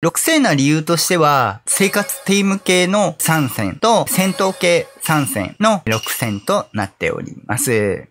6星な理由としては、生活テーム系の3戦と戦闘系3戦の6戦となっております。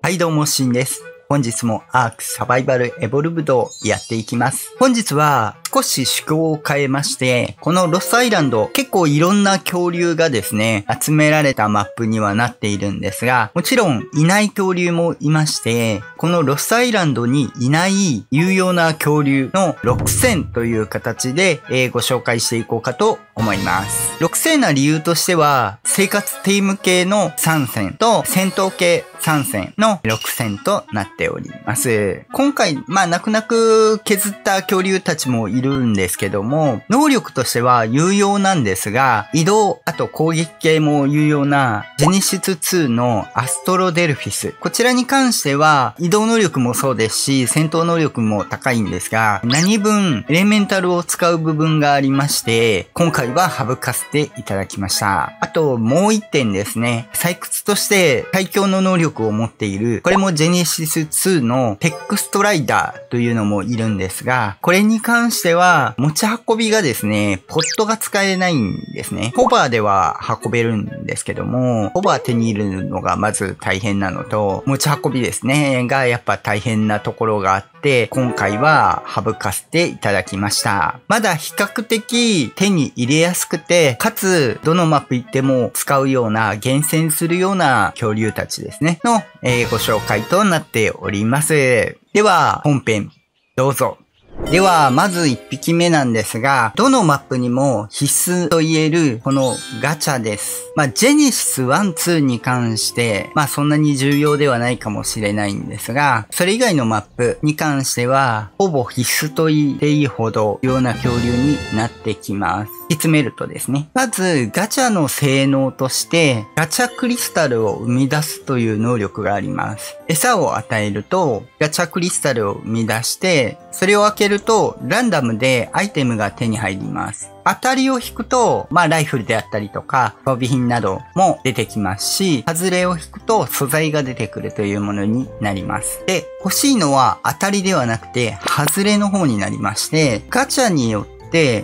はいどうも、しんです。本日もアークサバイバルエボルブドをやっていきます。本日は少し趣向を変えまして、このロスアイランド結構いろんな恐竜がですね、集められたマップにはなっているんですが、もちろんいない恐竜もいまして、このロスアイランドにいない有用な恐竜の6000という形で、えー、ご紹介していこうかと思います。6000な理由としては、生活テーム系の3戦と戦闘系3戦の6戦となっております。今回、まあ泣く泣く削った恐竜たちもいいるんですけども、能力としては有用なんですが、移動、あと攻撃系も有用なジェニシス2のアストロデルフィス。こちらに関しては移動能力もそうですし、戦闘能力も高いんですが、何分エレメンタルを使う部分がありまして、今回は省かせていただきました。あともう一点ですね、採掘として最強の能力を持っている、これもジェネシス2のテックストライダーというのもいるんですが、これに関しては持ち運びがですね、ポッドが使えないんですね。ホバーでは運べるんですけども、ホバー手に入れるのがまず大変なのと、持ち運びですね、がやっぱ大変なところがあって、今回は省かせていただきました。まだ比較的手に入れやすくて、かつどのマップ行っても使うような厳選するような恐竜たちですね、の、えー、ご紹介となっております。では、本編、どうぞ。では、まず1匹目なんですが、どのマップにも必須と言えるこのガチャです。まあ、ジェネシス1、2に関して、まあそんなに重要ではないかもしれないんですが、それ以外のマップに関しては、ほぼ必須と言っていいほど、ような恐竜になってきます。き詰めるとですね。まず、ガチャの性能として、ガチャクリスタルを生み出すという能力があります。餌を与えると、ガチャクリスタルを生み出して、それを開けると、ランダムでアイテムが手に入ります。当たりを引くと、まあライフルであったりとか、装備品なども出てきますし、外れを引くと素材が出てくるというものになります。で、欲しいのは当たりではなくて、外れの方になりまして、ガチャによって、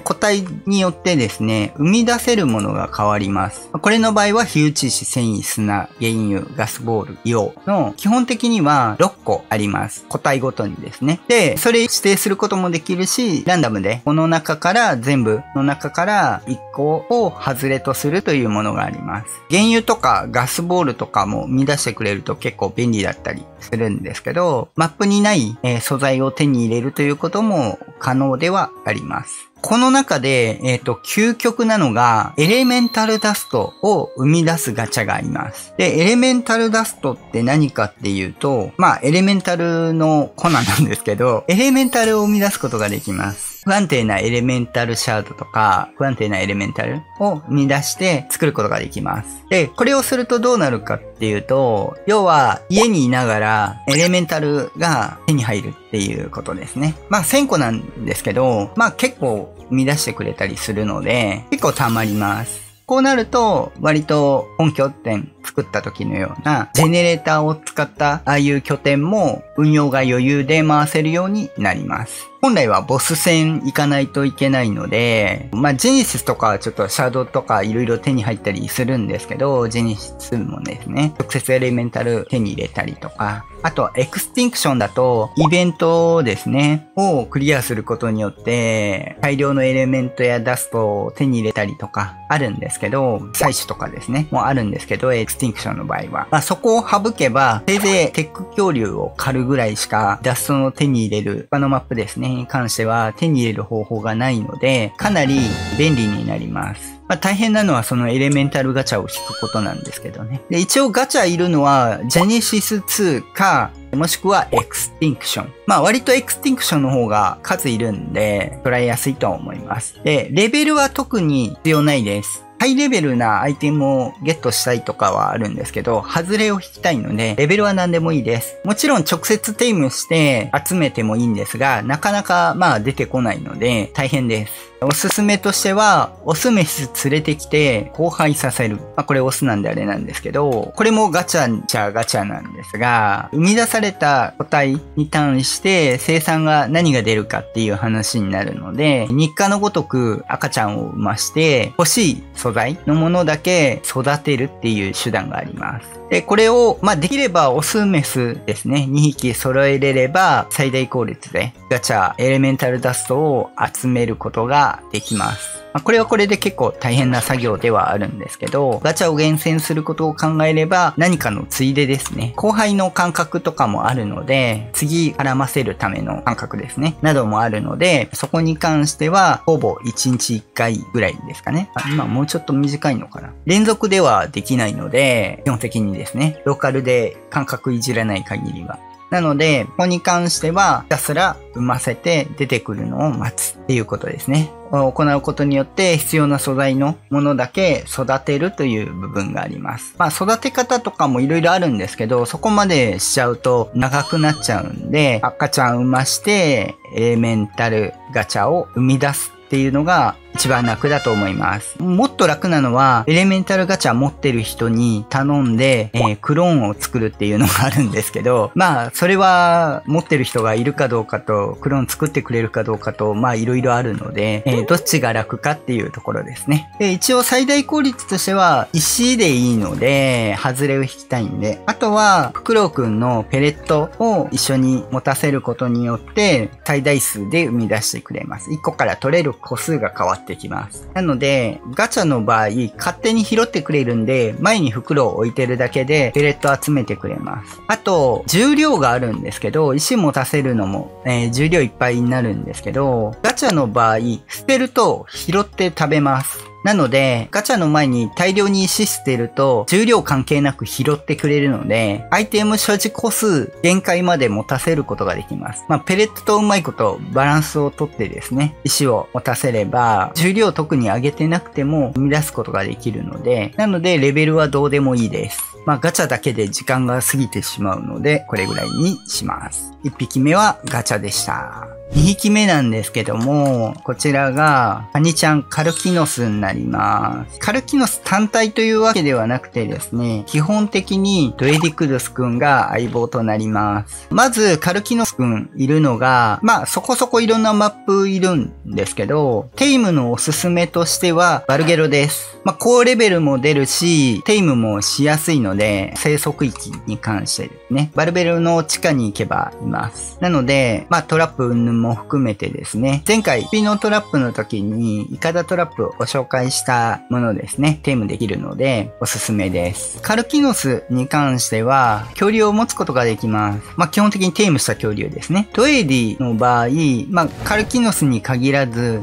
個体によってですね、生み出せるものが変わります。これの場合は、火打ち石、繊維、砂、原油、ガスボール、硫黄の基本的には6個あります。個体ごとにですね。で、それ指定することもできるし、ランダムで、この中から全部の中から1個を外れとするというものがあります。原油とかガスボールとかも生み出してくれると結構便利だったりするんですけど、マップにない、え、素材を手に入れるということも可能ではあります。この中で、えっ、ー、と、究極なのが、エレメンタルダストを生み出すガチャがあります。で、エレメンタルダストって何かっていうと、まあ、エレメンタルの粉なんですけど、エレメンタルを生み出すことができます。不安定なエレメンタルシャードとか、不安定なエレメンタルを生み出して作ることができます。で、これをするとどうなるかっていうと、要は家にいながらエレメンタルが手に入るっていうことですね。まあ1000個なんですけど、まあ結構生み出してくれたりするので、結構溜まります。こうなると、割と本拠点作った時のような、ジェネレーターを使ったああいう拠点も運用が余裕で回せるようになります。本来はボス戦行かないといけないので、まあ、ジェネシスとかちょっとシャドウとか色々手に入ったりするんですけど、ジェネシスもですね、直接エレメンタル手に入れたりとか、あと、エクスティンクションだと、イベントですね、をクリアすることによって、大量のエレメントやダストを手に入れたりとか、あるんですけど、採取とかですね、もあるんですけど、エクスティンクションの場合は。まあ、そこを省けば、せいぜいテック恐竜を狩るぐらいしか、ダストの手に入れる、他のマップですね、に関しては手に入れる方法がないので、かなり便利になります。まあ、大変なのはそのエレメンタルガチャを引くことなんですけどね。で、一応ガチャいるのは、ジェネシス2か、もしくはエクスティンクション。まあ割とエクスティンクションの方が数いるんで、捉えやすいと思います。で、レベルは特に必要ないです。ハイレベルなアイテムをゲットしたいとかはあるんですけど、外れを引きたいので、レベルは何でもいいです。もちろん直接テイムして集めてもいいんですが、なかなかまあ出てこないので大変です。おすすめとしては、オスメス連れてきて交配させる。まあ、これオスなんであれなんですけど、これもガチャちゃガチャなんですが、生み出された個体に対して生産が何が出るかっていう話になるので、日課のごとく赤ちゃんを産まして、欲しい素材のものだけ育てるっていう手段があります。で、これを、まあ、できればオスメスですね、2匹揃えれれば最大効率でガチャエレメンタルダストを集めることができます。まあ、これはこれで結構大変な作業ではあるんですけど、ガチャを厳選することを考えれば何かのついでですね。後輩の感覚とかもあるので、次絡ませるための感覚ですね。などもあるので、そこに関してはほぼ1日1回ぐらいですかね。今もうちょっと短いのかな。連続ではできないので、基本的にですね、ローカルで感覚いじらない限りは。なので、ここに関しては、ひたすら産ませて出てくるのを待つっていうことですね。行うことによって必要な素材のものだけ育てるという部分があります。まあ育て方とかも色々あるんですけど、そこまでしちゃうと長くなっちゃうんで、赤ちゃん産まして、エレメンタルガチャを生み出すっていうのが一番楽だと思います。もっと楽なのは、エレメンタルガチャ持ってる人に頼んで、えー、クローンを作るっていうのがあるんですけど、まあ、それは持ってる人がいるかどうかと、クローン作ってくれるかどうかと、まあ、いろいろあるので、えー、どっちが楽かっていうところですね。で、一応最大効率としては、石でいいので、外れを引きたいんで、あとは、フクロウくんのペレットを一緒に持たせることによって、最大数で生み出してくれます。1個から取れる個数が変わってきます。なので、ガチャの場合、勝手に拾ってくれるんで、前に袋を置いてるだけで、ペレット集めてくれます。あと、重量があるんですけど、石持たせるのも、えー、重量いっぱいになるんですけど、ガチャの場合、捨てると拾って食べます。なので、ガチャの前に大量に石捨てると、重量関係なく拾ってくれるので、アイテム所持個数限界まで持たせることができます。まあ、ペレットとうまいことバランスをとってですね、石を持たせれば、重量特に上げてなくても生み出すことができるので、なのでレベルはどうでもいいです。まあ、ガチャだけで時間が過ぎてしまうので、これぐらいにします。1匹目はガチャでした。2匹目なんですけども、こちらが、カニちゃんカルキノスになります。カルキノス単体というわけではなくてですね、基本的にドエディクドスくんが相棒となります。まず、カルキノスくんいるのが、まあ、そこそこいろんなマップいるんですけど、テイムのおすすめとしては、バルゲロです。まあ、高レベルも出るし、テイムもしやすいので、生息域に関してですね、バルベルの地下に行けばいます。なので、まあ、トラップ云々も含めてですね、前回ピノトラップの時にイカダトラップをご紹介したものですね、テームできるのでおすすめです。カルキノスに関しては恐竜を持つことができます。まあ基本的にテームした恐竜ですね。トエディの場合、まあカルキノスに限らず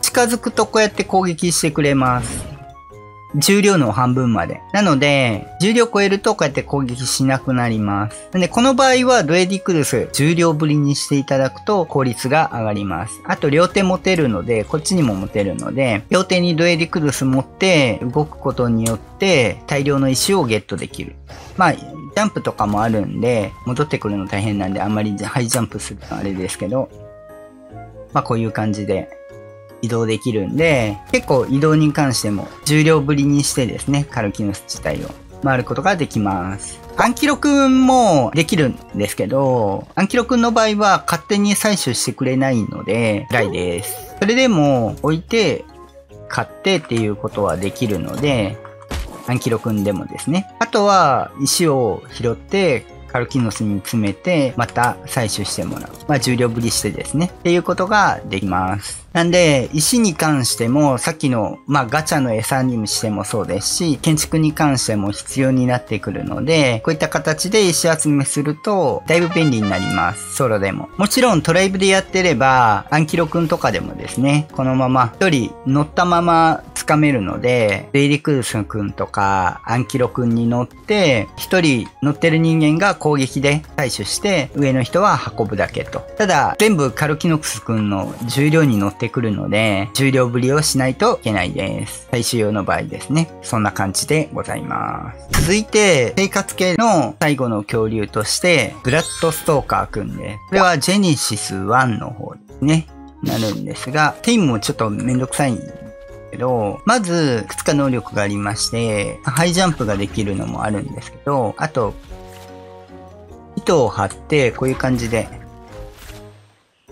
近づくとこうやって攻撃してくれます。重量の半分まで。なので、重量超えるとこうやって攻撃しなくなります。なんで、この場合はドエディクルス重量ぶりにしていただくと効率が上がります。あと両手持てるので、こっちにも持てるので、両手にドエディクルス持って動くことによって大量の石をゲットできる。まあ、ジャンプとかもあるんで、戻ってくるの大変なんであんまりハイジャンプするのあれですけど、まあこういう感じで移動できるんで、結構移動に関しても重量ぶりにしてですね、カルキノス自体を回ることができます。アンキロくんもできるんですけど、アンキロくんの場合は勝手に採取してくれないので、辛いです。それでも置いて、買ってっていうことはできるので、アンキロくんでもですね。あとは石を拾ってカルキノスに詰めて、また採取してもらう。まあ、重量ぶりしてですね。っていうことができます。なんで、石に関しても、さっきの、まあ、ガチャの餌にしてもそうですし、建築に関しても必要になってくるので、こういった形で石集めすると、だいぶ便利になります。ソロでも。もちろんトライブでやってれば、アンキロくんとかでもですね、このまま一人乗ったまま掴めるので、ベイリクルスくんとか、アンキロくんに乗って、一人乗ってる人間が攻撃で対処して、上の人は運ぶだけと。ただ、全部カルキノクスくんの重量に乗ってってくるので、重量ぶりをしないといけないです。最終用の場合ですね。そんな感じでございます。続いて、生活系の最後の恐竜として、ブラッドストーカーくんで、これはジェニシス1の方ですね。なるんですが、テイムもちょっとめんどくさいんですけど、まず、いくつか能力がありまして、ハイジャンプができるのもあるんですけど、あと、糸を張って、こういう感じで、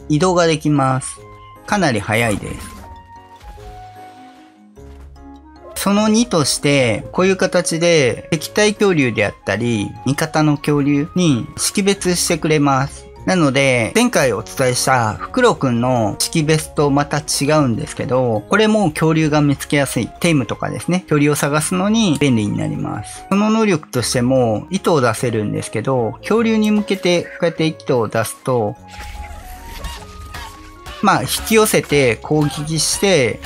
移動ができます。かなり速いです。その2として、こういう形で敵対恐竜であったり、味方の恐竜に識別してくれます。なので、前回お伝えしたフクロウくんの識別とまた違うんですけど、これも恐竜が見つけやすい。テイムとかですね。恐竜を探すのに便利になります。その能力としても糸を出せるんですけど、恐竜に向けてこうやって糸を出すと、まあ、引き寄せて攻撃して、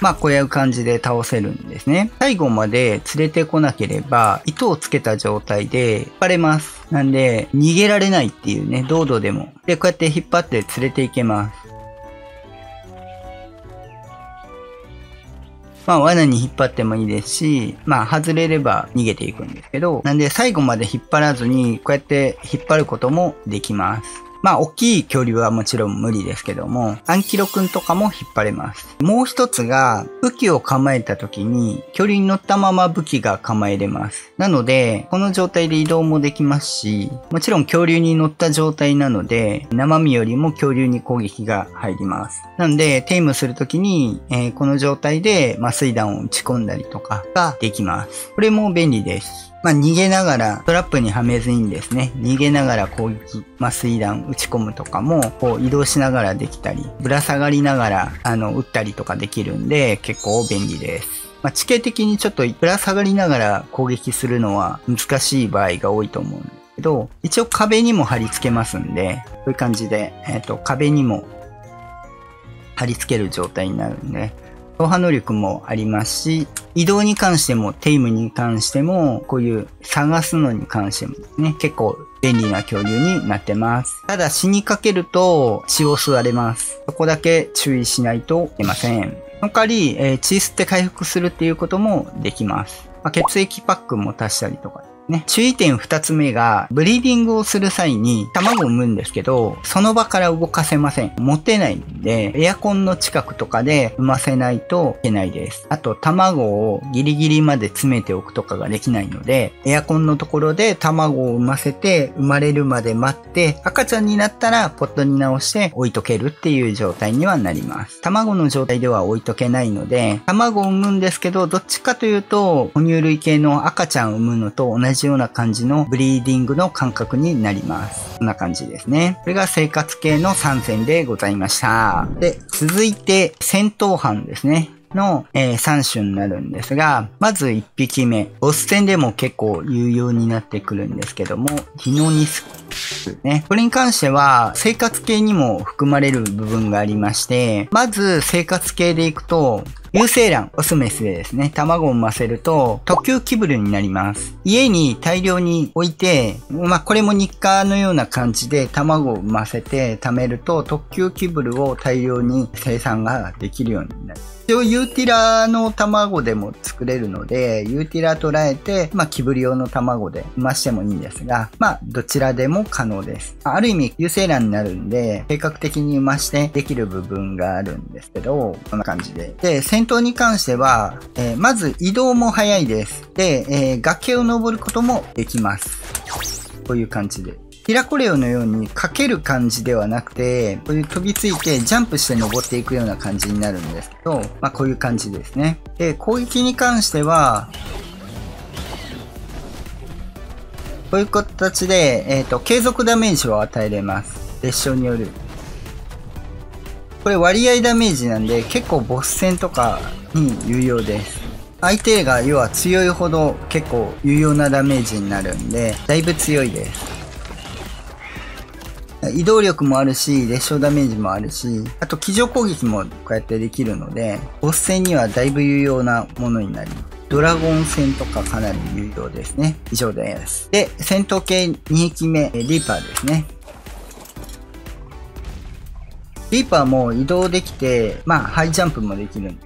まあ、こういう感じで倒せるんですね。最後まで連れてこなければ、糸をつけた状態で引っ張れます。なんで、逃げられないっていうね、道路でも。で、こうやって引っ張って連れていけます。まあ、罠に引っ張ってもいいですし、まあ、外れれば逃げていくんですけど、なんで最後まで引っ張らずに、こうやって引っ張ることもできます。まあ、大きい恐竜はもちろん無理ですけども、アンキロくんとかも引っ張れます。もう一つが、武器を構えた時に、恐竜に乗ったまま武器が構えれます。なので、この状態で移動もできますし、もちろん恐竜に乗った状態なので、生身よりも恐竜に攻撃が入ります。なので、テイムするときに、えー、この状態で麻酔弾を打ち込んだりとかができます。これも便利です。まあ、逃げながら、トラップにはめずにですね、逃げながら攻撃、麻酔弾打ち込むとかも、こう移動しながらできたり、ぶら下がりながら、あの、撃ったりとかできるんで、結構便利です。まあ、地形的にちょっとぶら下がりながら攻撃するのは難しい場合が多いと思うんですけど、一応壁にも貼り付けますんで、こういう感じで、えっ、ー、と、壁にも貼り付ける状態になるんで、走破能力もありますし、移動に関しても、テイムに関しても、こういう探すのに関してもね、結構便利な恐竜になってます。ただ死にかけると血を吸われます。そこだけ注意しないといけません。その代わり、えー、血吸って回復するっていうこともできます。まあ、血液パックも足したりとかね。注意点二つ目が、ブリーディングをする際に卵を産むんですけど、その場から動かせません。持てないんで、エアコンの近くとかで産ませないといけないです。あと、卵をギリギリまで詰めておくとかができないので、エアコンのところで卵を産ませて、生まれるまで待って、赤ちゃんになったらポットに直して置いとけるっていう状態にはなります。卵の状態では置いとけないので、卵を産むんですけど、どっちかというと、哺乳類系の赤ちゃんを産むのと同じじような感じのブリーディングの感覚になります。こんな感じですね。これが生活系の3選でございました。で、続いて戦闘班ですね。の、えー、3種になるんですが、まず1匹目。ボス戦でも結構有用になってくるんですけども、ヒノニスクね。これに関しては、生活系にも含まれる部分がありまして、まず生活系でいくと、有精卵、オスメスでですね、卵を産ませると、特級キブルになります。家に大量に置いて、まあ、これも日課のような感じで卵を産ませて貯めると、特級キブルを大量に生産ができるようになる。一応ユーティラの卵でも作れるので、ユーティラ捉えて、まあ、キブリ用の卵で産ましてもいいんですが、まあ、どちらでも可能です。ある意味、有精卵になるんで、計画的に産ましてできる部分があるんですけど、こんな感じで。で、戦闘に関しては、えー、まず移動も早いです。で、えー、崖を登ることもできます。こういう感じで。ヒラコレオのようにかける感じではなくて、こういう飛びついてジャンプして登っていくような感じになるんですけど、まあこういう感じですね。で、攻撃に関しては、こういう形で、えっ、ー、と、継続ダメージを与えれます。列車による。これ割合ダメージなんで結構ボス戦とかに有用です。相手が要は強いほど結構有用なダメージになるんで、だいぶ強いです。移動力もあるし、列車ダメージもあるし、あと机上攻撃もこうやってできるので、ボス戦にはだいぶ有用なものになります。ドラゴン戦とかかなり有用ですね。以上です。で、戦闘系2匹目、リーパーですね。リーパーも移動できて、まあ、ハイジャンプもできるん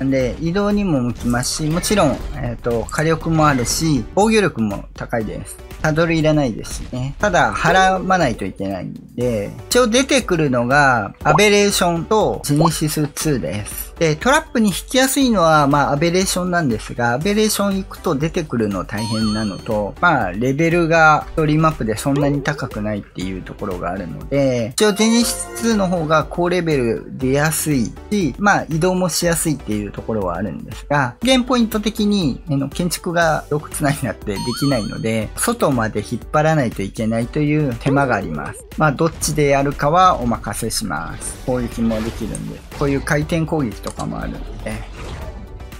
なんで、移動にも向きますし、もちろん、えっ、ー、と、火力もあるし、防御力も高いです。サドルいらないですね。ただ、払わないといけないんで、一応出てくるのが、アベレーションとジェネシス2です。で、トラップに引きやすいのは、まあ、アベレーションなんですが、アベレーション行くと出てくるの大変なのと、まあ、レベルがストリーマップでそんなに高くないっていうところがあるので、一応ジェネシス2の方が高レベル出やすいし、まあ、移動もしやすいっていうところはあるんですが、ゲームポイント的にあ、の建築が洞窟内になってできないので、外まで引っ張らないといけないという手間があります。まあ、どっちでやるかはお任せします。攻撃もできるんで、こういう回転攻撃とかもあるんで、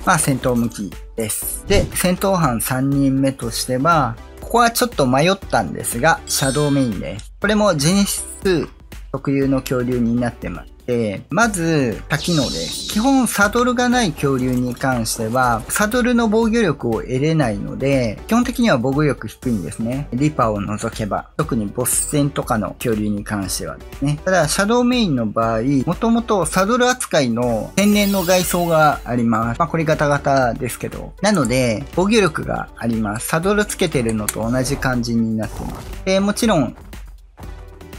まあ、戦闘向きです。で、戦闘班3人目としては、ここはちょっと迷ったんですが、シャドウメインです。これもジェネシス特有の恐竜になってます。で、まず、多機能です。基本、サドルがない恐竜に関しては、サドルの防御力を得れないので、基本的には防御力低いんですね。リパーを除けば。特にボス戦とかの恐竜に関してはですね。ただ、シャドウメインの場合、もともとサドル扱いの天然の外装があります。まあ、これガタガタですけど。なので、防御力があります。サドルつけてるのと同じ感じになってます。で、もちろん、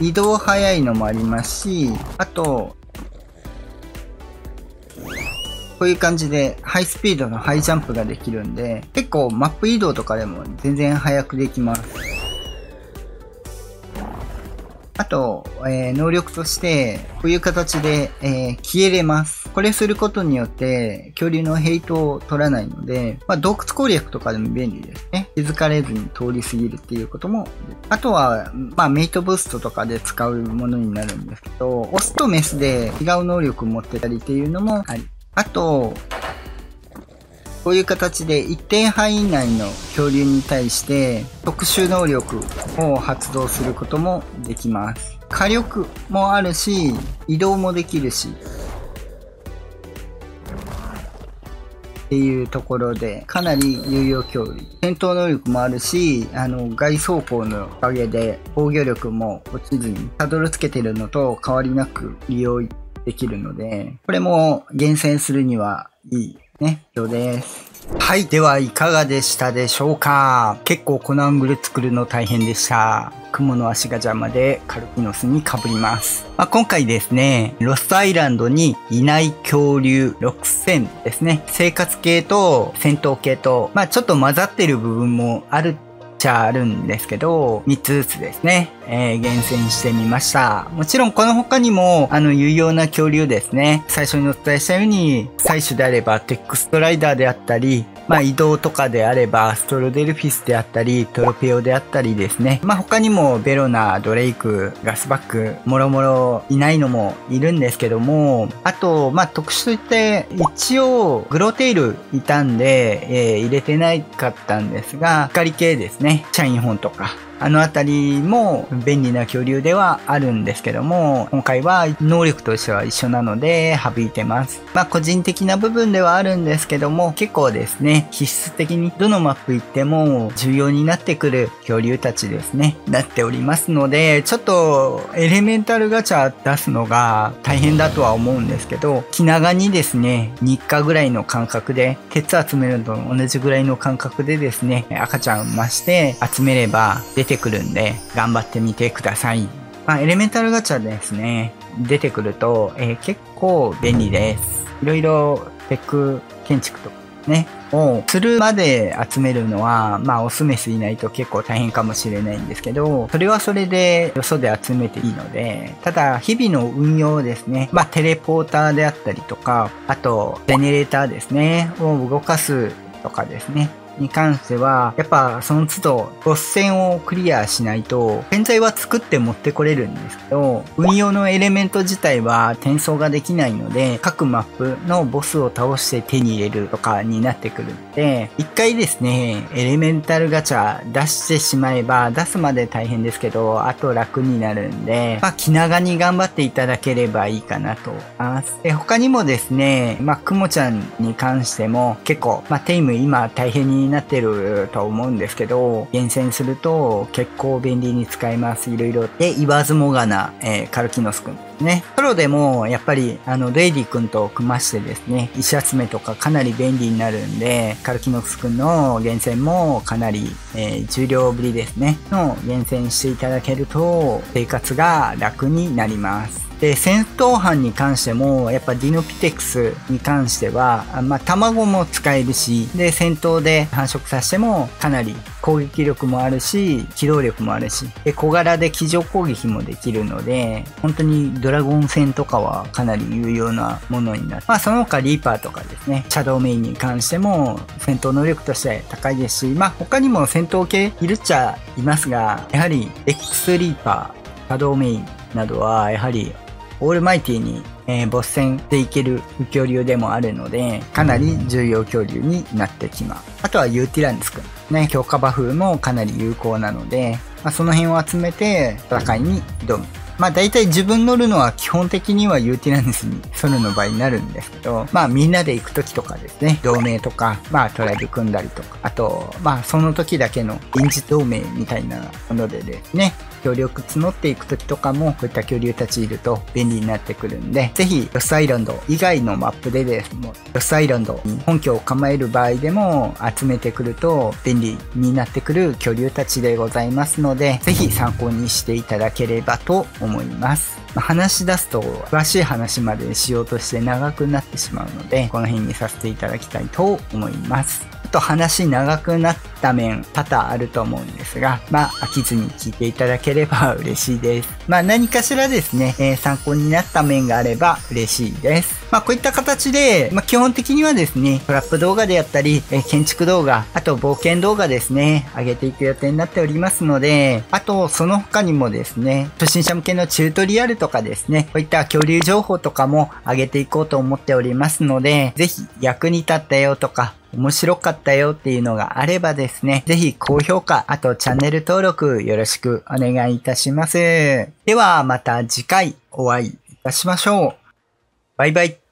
移動早いのもありますし、あと、こういう感じでハイスピードのハイジャンプができるんで、結構マップ移動とかでも全然速くできます。あと、えー、能力として、こういう形で、えー、消えれます。これすることによって、恐竜のヘイトを取らないので、まあ、洞窟攻略とかでも便利ですね。気づかれずに通り過ぎるっていうことも。あとは、まあ、メイトブーストとかで使うものになるんですけど、オスとメスで違う能力を持ってたりっていうのもあり。あと、こういう形で一定範囲内の恐竜に対して特殊能力を発動することもできます。火力もあるし、移動もできるし、っていうところで、かなり有用恐竜。戦闘能力もあるし、あの、外装甲のおかげで防御力も落ちずに、サドルつけてるのと変わりなく利用できるので、これも厳選するにはいいね、以上です。はい。では、いかがでしたでしょうか？結構このアングル作るの大変でした。雲の足が邪魔でカルキノスにかぶります。まあ、今回ですね、ロストアイランドにいない恐竜6000ですね。生活系と戦闘系と、まあちょっと混ざってる部分もあるちゃあるんですけど、3つずつですね、えー、厳選してみました。もちろんこの他にも、あの、有用な恐竜ですね。最初にお伝えしたように、採取であればテックストライダーであったり、まあ移動とかであれば、アストロデルフィスであったり、トロペオであったりですね。まあ他にもベロナ、ドレイク、ガスバック、もろもろいないのもいるんですけども、あと、まあ特殊といって、一応グロテイルいたんで、えー、入れてないかったんですが、光系ですね。チャインホンとか、あのあたりも便利な恐竜ではあるんですけども、今回は能力としては一緒なので省いてます。まあ個人的な部分ではあるんですけども、結構ですね、必須的にどのマップ行っても重要になってくる恐竜たちですね、なっておりますので、ちょっとエレメンタルガチャ出すのが大変だとは思うんですけど、気長にですね、3日ぐらいの間隔で、鉄集めるのと同じぐらいの間隔でですね、赤ちゃんを増して集めれば出てくるんで、頑張ってみてください。まあ、エレメンタルガチャですね、出てくると、えー、結構便利です。いろいろテック建築とかね、をするまで集めるのは、まあ、オスメスいないと結構大変かもしれないんですけど、それはそれでよそで集めていいので、ただ、日々の運用ですね、まあ、テレポーターであったりとか、あと、ジェネレーターですね、を動かすとかですね、に関しては、やっぱその都度、ボス戦をクリアしないと、洗剤は作って持ってこれるんですけど、運用のエレメント自体は転送ができないので、各マップのボスを倒して手に入れるとかになってくるので、一回ですね、エレメンタルガチャ出してしまえば、出すまで大変ですけど、あと楽になるんで、まあ気長に頑張っていただければいいかなと思います。で他にもですね、まあクモちゃんに関しても結構、まあテイム今大変にになってると思うんですけど、厳選すると結構便利に使えます。いろいろ。で、言わずもがな、えー、カルキノスくんね。プロでも、やっぱり、あの、レイディ君と組ましてですね、石集めとかかなり便利になるんで、カルキノス君の厳選もかなり、えー、重量ぶりですね、の厳選していただけると、生活が楽になります。で、戦闘班に関しても、やっぱディノピテクスに関しては、まあ、卵も使えるし、で、戦闘で繁殖させても、かなり攻撃力もあるし、機動力もあるし、で、小柄で机上攻撃もできるので、本当にドラゴン戦とかはかなり有用なものになる。まあ、その他リーパーとかですね、シャドウメインに関しても、戦闘能力として高いですし、まあ、他にも戦闘系いるっちゃいますが、やはり X リーパー、シャドウメインなどは、やはりオールマイティに、えー、ボス戦でいける恐竜でもあるので、かなり重要恐竜になってきます。あとはユーティランスくん。ね、強化バフもかなり有効なので、まあ、その辺を集めて戦いに挑む。まあ大体自分乗るのは基本的にはユーティランスにソルの場合になるんですけど、まあみんなで行く時とかですね、同盟とか、まあトライブ組んだりとか、あと、まあその時だけの臨時同盟みたいなものでですね、協力募っていく時とかも、こういった恐竜たちいると便利になってくるんで、ぜひ、ロスアイランド以外のマップでですね、ロスアイランドに本拠を構える場合でも集めてくると便利になってくる恐竜たちでございますので、ぜひ参考にしていただければと思います。話し出すと詳しい話までしようとして長くなってしまうので、この辺にさせていただきたいと思います。と話長くなった面多々あると思うんですが、まあ飽きずに聞いていただければ 嬉しいです。まあ何かしらですね、えー、参考になった面があれば嬉しいです。まあこういった形で、まあ基本的にはですね、トラップ動画であったり、えー、建築動画、あと冒険動画ですね、上げていく予定になっておりますので、あとその他にもですね、初心者向けのチュートリアルとかですね、こういった恐竜情報とかも上げていこうと思っておりますので、ぜひ役に立ったよとか、面白かったよっていうのがあればですね、ぜひ高評価、あとチャンネル登録よろしくお願いいたします。ではまた次回お会いいたしましょう。バイバイ。